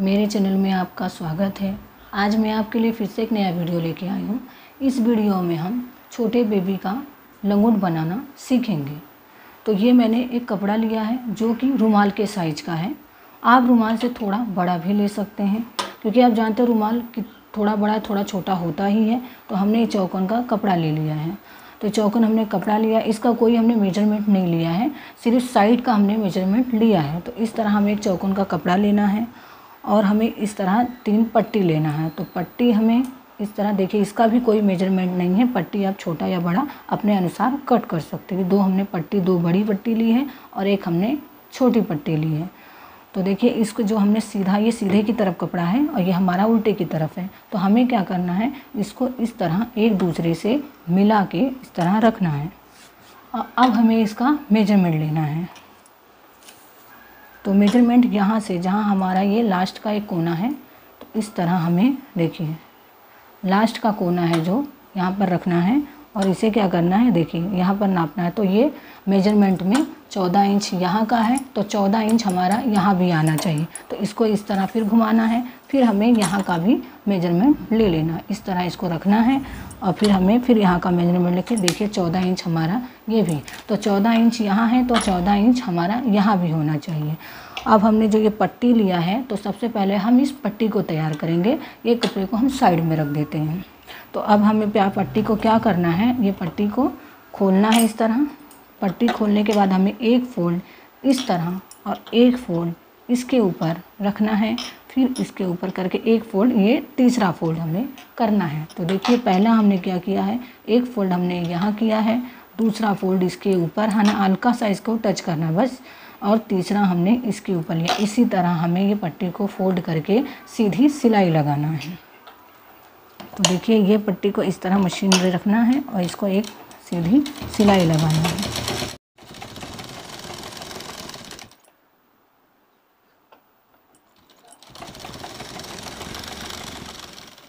मेरे चैनल में आपका स्वागत है। आज मैं आपके लिए फिर से एक नया वीडियो लेके आई हूँ। इस वीडियो में हम छोटे बेबी का लंगोट बनाना सीखेंगे। तो ये मैंने एक कपड़ा लिया है, जो कि रुमाल के साइज़ का है। आप रुमाल से थोड़ा बड़ा भी ले सकते हैं, क्योंकि आप जानते हैं रुमाल कि थोड़ा बड़ा, थोड़ा छोटा होता ही है। तो हमने ये चौकन का कपड़ा ले लिया है। तो चौकन हमने कपड़ा लिया, इसका कोई हमने मेज़रमेंट नहीं लिया है। सिर्फ़ साइड का हमने मेज़रमेंट लिया है। तो इस तरह हमें एक चौकन का कपड़ा लेना है। और हमें इस तरह तीन पट्टी लेना है। तो पट्टी हमें इस तरह, देखिए, इसका भी कोई मेज़रमेंट नहीं है। पट्टी आप छोटा या बड़ा अपने अनुसार कट कर सकते हैं। दो हमने पट्टी, दो बड़ी पट्टी ली है और एक हमने छोटी पट्टी ली है। तो देखिए, इसको जो हमने सीधा, ये सीधे की तरफ़ कपड़ा है और ये हमारा उल्टे की तरफ़ है। तो हमें क्या करना है, इसको इस तरह एक दूसरे से मिला के इस तरह रखना है। अब हमें इसका मेज़रमेंट लेना है। तो मेज़रमेंट यहाँ से, जहाँ हमारा ये लास्ट का एक कोना है तो इस तरह हमें देखिए। लास्ट का कोना है जो यहाँ पर रखना है और इसे क्या करना है, देखिए, यहाँ पर नापना है। तो ये मेज़रमेंट में चौदह इंच यहाँ का है तो चौदह इंच हमारा यहाँ भी आना चाहिए। तो इसको इस तरह फिर घुमाना है, फिर हमें यहाँ का भी मेज़रमेंट ले लेना। इस तरह इसको रखना है और फिर हमें फिर यहाँ का मेज़रमेंट लेके देखिए चौदह इंच हमारा ये भी। तो चौदह इंच यहाँ है तो चौदह इंच हमारा यहाँ भी होना चाहिए। अब हमने जो ये पट्टी लिया है तो सबसे पहले हम इस पट्टी को तैयार करेंगे। ये कपड़े को हम साइड में रख देते हैं। तो अब हमें प्यार पट्टी को क्या करना है, ये पट्टी को खोलना है इस तरह। पट्टी खोलने के बाद हमें एक फोल्ड इस तरह और एक फोल्ड इसके ऊपर रखना है। फिर इसके ऊपर करके एक फोल्ड, ये तीसरा फोल्ड हमें करना है। तो देखिए, पहला हमने क्या किया है? एक फोल्ड हमने यहाँ किया है, दूसरा फोल्ड इसके ऊपर, है ना? हल्का सा इसको टच करना है बस। और तीसरा हमने इसके ऊपर लिया इसी तरह हमें ये पट्टी को फोल्ड करके सीधी सिलाई लगाना है। तो देखिए, ये पट्टी को इस तरह मशीन में रखना है और इसको एक सीधी सिलाई लगाना है।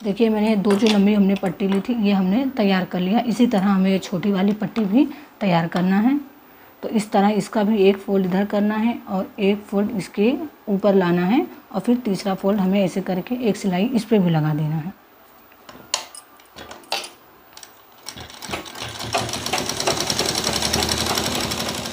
देखिए, मैंने दो जो लंबी हमने पट्टी ली थी, ये हमने तैयार कर लिया। इसी तरह हमें ये छोटी वाली पट्टी भी तैयार करना है। तो इस तरह इसका भी एक फोल्ड इधर करना है और एक फोल्ड इसके ऊपर लाना है और फिर तीसरा फोल्ड हमें ऐसे करके एक सिलाई इस पर भी लगा देना है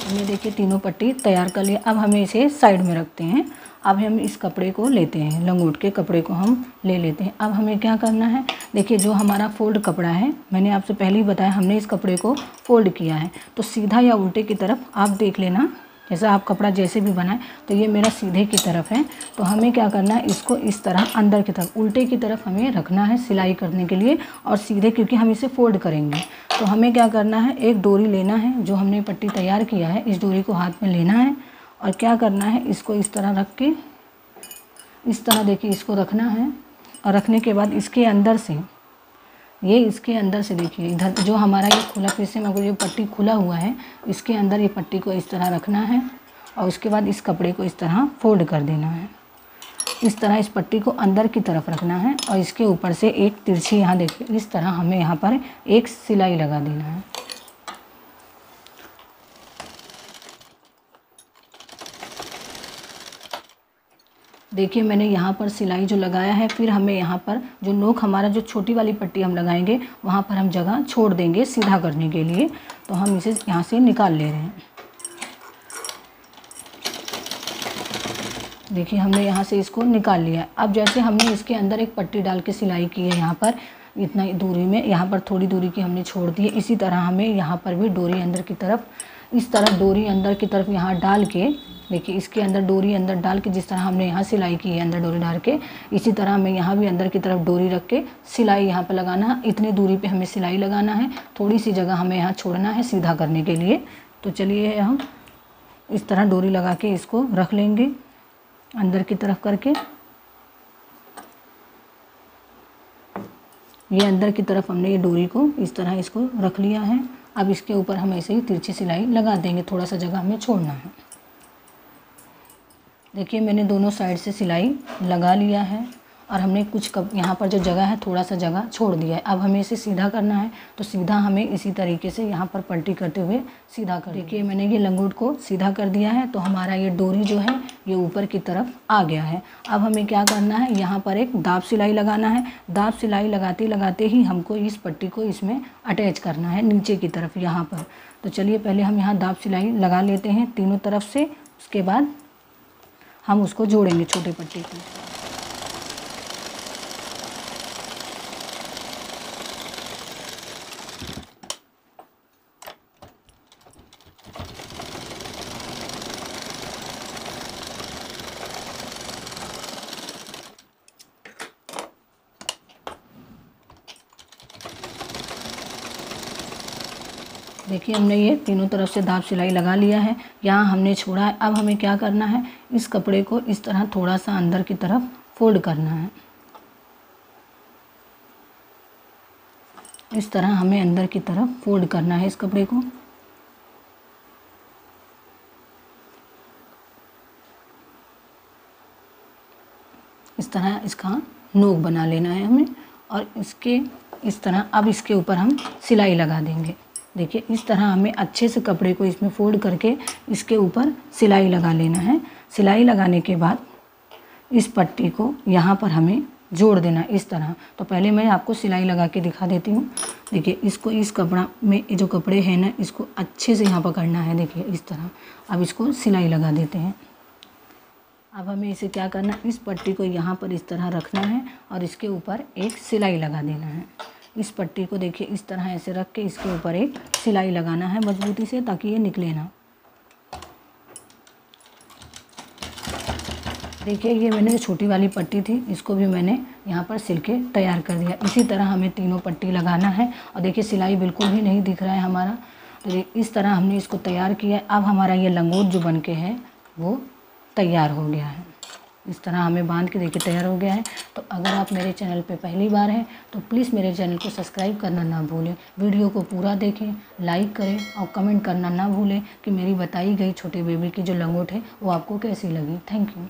हमने देखिए, तीनों पट्टी तैयार कर लिया अब हमें इसे साइड में रखते हैं। अब हम इस कपड़े को लेते हैं। लंगोट के कपड़े को हम ले लेते हैं। अब हमें क्या करना है? देखिए, जो हमारा फोल्ड कपड़ा है, मैंने आपसे पहले ही बताया हमने इस कपड़े को फोल्ड किया है। तो सीधा या उल्टे की तरफ़ आप देख लेना। जैसा आप कपड़ा जैसे भी बनाए तो ये मेरा सीधे की तरफ़ है। तो हमें क्या करना है, इसको इस तरह अंदर की तरफ़, उल्टे की तरफ़ हमें रखना है सिलाई करने के लिए और सीधे, क्योंकि हम इसे फोल्ड करेंगे। तो हमें क्या करना है, एक डोरी लेना है, जो हमने पट्टी तैयार किया है, इस डोरी को हाथ में लेना है। और क्या करना है, इसको इस तरह रख के, इस तरह देखिए, इसको रखना है। और रखने के बाद इसके अंदर से ये इसके अंदर से देखिए, इधर जो हमारा ये खुला फिर से मगर ये पट्टी खुला हुआ है, इसके अंदर ये पट्टी को इस तरह रखना है और उसके बाद इस कपड़े को इस तरह फोल्ड कर देना है। इस तरह इस पट्टी को अंदर की तरफ़ रखना है और इसके ऊपर से एक तिरछी यहाँ देखिए, इस तरह हमें यहाँ पर एक सिलाई लगा देना है। देखिए, मैंने यहाँ पर सिलाई जो लगाया है, फिर हमें यहाँ पर जो नोक, हमारा जो छोटी वाली पट्टी हम लगाएँगे, वहाँ पर हम जगह छोड़ देंगे सीधा करने के लिए। तो हम इसे यहाँ से निकाल ले रहे हैं। देखिए, हमने यहाँ से इसको निकाल लिया अब जैसे हमने इसके अंदर एक पट्टी डाल के सिलाई की है यहाँ पर, इतना दूरी में, यहाँ पर थोड़ी दूरी की हमने छोड़ दी है। इसी तरह हमें यहाँ पर भी डोरी अंदर की तरफ़ इस तरह डोरी अंदर की तरफ़ यहाँ डाल के, देखिए इसके अंदर डोरी अंदर डाल के जिस तरह हमने यहाँ सिलाई की है अंदर डोरी डाल के, इसी तरह हमें यहाँ भी अंदर की तरफ़ डोरी रख के सिलाई यहाँ पर लगाना है। इतनी दूरी पे हमें सिलाई लगाना है। थोड़ी सी जगह हमें यहाँ छोड़ना है सीधा करने के लिए। तो चलिए हम इस तरह डोरी लगा के इसको रख लेंगे अंदर की तरफ़ करके। ये अंदर की तरफ़ हमने ये डोरी को इस तरह इसको रख लिया है। अब इसके ऊपर हम ऐसे ही तिरछी सिलाई लगा देंगे थोड़ा सा जगह हमें छोड़ना है। देखिए, मैंने दोनों साइड से सिलाई लगा लिया है। और हमने कुछ कप यहाँ पर जो जगह है थोड़ा सा जगह छोड़ दिया है। अब हमें इसे सीधा करना है तो सीधा हमें इसी तरीके से यहाँ पर पलटी करते हुए सीधा कर देखिए मैंने ये लंगोट को सीधा कर दिया है तो हमारा ये डोरी जो है ये ऊपर की तरफ़ आ गया है। अब हमें क्या करना है यहाँ पर एक दाब सिलाई लगाना है। दाब सिलाई लगाते लगाते ही हमको इस पट्टी को इसमें अटैच करना है नीचे की तरफ़ यहाँ पर। तो चलिए पहले हम यहाँ दाब सिलाई लगा लेते हैं तीनों तरफ़ से उसके बाद हम उसको जोड़ेंगे छोटे पट्टी को। देखिए, हमने ये तीनों तरफ़ से दाब सिलाई लगा लिया है। यहाँ हमने छोड़ा है। अब हमें क्या करना है? इस कपड़े को इस तरह थोड़ा सा अंदर की तरफ़ फोल्ड करना है। इस तरह हमें अंदर की तरफ़ फोल्ड करना है इस कपड़े को। इस तरह इसका नोक बना लेना है हमें और इसके, इस तरह अब इसके ऊपर हम सिलाई लगा देंगे। देखिए, इस तरह हमें अच्छे से कपड़े को इसमें फोल्ड करके इसके ऊपर सिलाई लगा लेना है। सिलाई लगाने के बाद इस पट्टी को यहाँ पर हमें जोड़ देना इस तरह। तो पहले मैं आपको सिलाई लगा के दिखा देती हूँ। देखिए, इसको इस कपड़ा में जो कपड़े हैं ना, इसको अच्छे से यहाँ पकड़ना है। देखिए, इस तरह। अब इसको सिलाई लगा देते हैं। अब हमें इसे क्या करना इस पट्टी को यहाँ पर इस तरह रखना है और इसके ऊपर एक सिलाई लगा देना है। इस पट्टी को देखिए, इस तरह ऐसे रख के इसके ऊपर एक सिलाई लगाना है मजबूती से ताकि ये निकले ना। देखिए, ये मैंने छोटी वाली पट्टी थी, इसको भी मैंने यहाँ पर सिल के तैयार कर दिया। इसी तरह हमें तीनों पट्टी लगाना है। और देखिए, सिलाई बिल्कुल भी नहीं दिख रहा है हमारा। तो इस तरह हमने इसको तैयार किया अब हमारा ये लंगोट जो बन के है, वो तैयार हो गया है। इस तरह हमें बाँध के देखिए तैयार हो गया है। तो अगर आप मेरे चैनल पे पहली बार हैं तो प्लीज़ मेरे चैनल को सब्सक्राइब करना ना भूलें। वीडियो को पूरा देखें, लाइक करें और कमेंट करना ना भूलें कि मेरी बताई गई छोटे बेबी की जो लंगोट है, वो आपको कैसी लगी। Thank you.